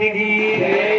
entendi. Yeah.